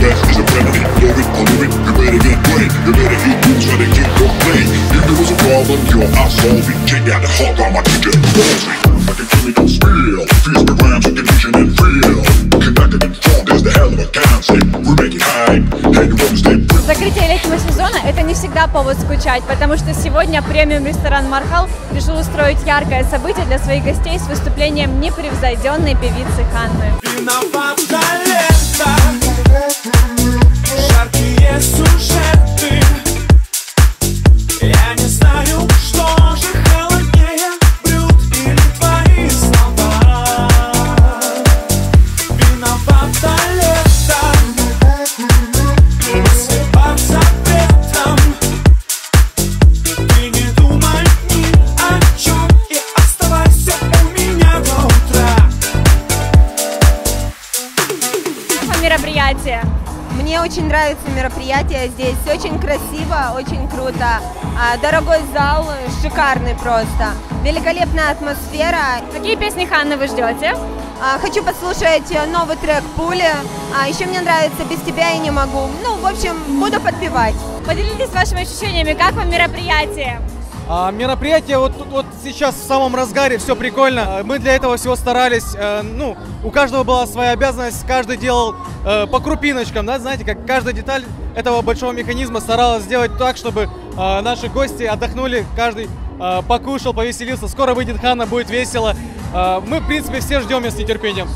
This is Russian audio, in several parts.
serenity. Love it or leave it, you better get with it. You better hit moves so they can't complain. If there was a problem, yo, I'll solve it. Take out the hawk on my. I can kill it, don't spill. Feel the rhymes, can vision and feel. Connected and formed, there's the hell of a concept. We make it high. Hey, you understand? Закрытие летнего сезона – это не всегда повод скучать, потому что сегодня премиум-ресторан «Мархал» решил устроить яркое событие для своих гостей с выступлением непревзойденной певицы Ханны. Виновато лето мероприятие? Мне очень нравится мероприятие здесь, очень красиво, очень круто. А, Дорогой зал, шикарный просто. Великолепная атмосфера. Какие песни Ханны вы ждете? А, Хочу послушать э, новый трек «Пули». А еще мне нравится «Без тебя я не могу». Ну, в общем, буду подпевать. Поделитесь вашими ощущениями, как вам мероприятие? А, мероприятие вот, вот сейчас в самом разгаре, все прикольно. А, Мы для этого всего старались. э, ну, у каждого была своя обязанность, каждый делал э, по крупиночкам, да, знаете, как каждая деталь этого большого механизма старалась сделать так, чтобы э, наши гости отдохнули, каждый э, покушал, повеселился. Скоро выйдет Ханна, будет весело. Мы, в принципе, все ждем с нетерпением.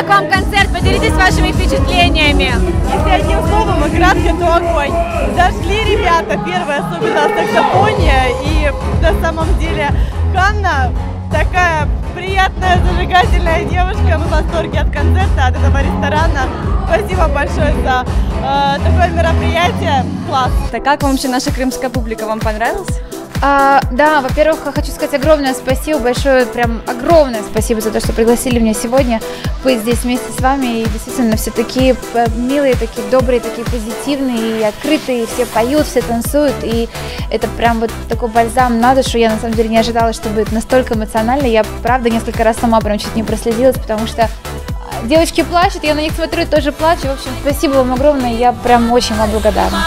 Как вам концерт? Поделитесь вашими впечатлениями. Если одним словом, игра то огонь. Зажгли ребята, первое, особенно саксофония. И на самом деле Ханна такая приятная, зажигательная девушка. Мы в восторге от концерта, от этого ресторана. Спасибо большое за э, такое мероприятие. Класс. Так как вам вообще наша крымская публика? Вам понравилась? А, да, во-первых, хочу сказать огромное спасибо, большое, прям огромное спасибо за то, что пригласили меня сегодня быть здесь вместе с вами. И действительно, все такие э, милые, такие добрые, такие позитивные и открытые, все поют, все танцуют. И это прям вот такой бальзам на душу. Я на самом деле не ожидала, что будет настолько эмоционально. Я, правда, несколько раз сама прям чуть не прослезилась, потому что а, девочки плачут, я на них смотрю, тоже плачу. В общем, спасибо вам огромное, я прям очень вам благодарна.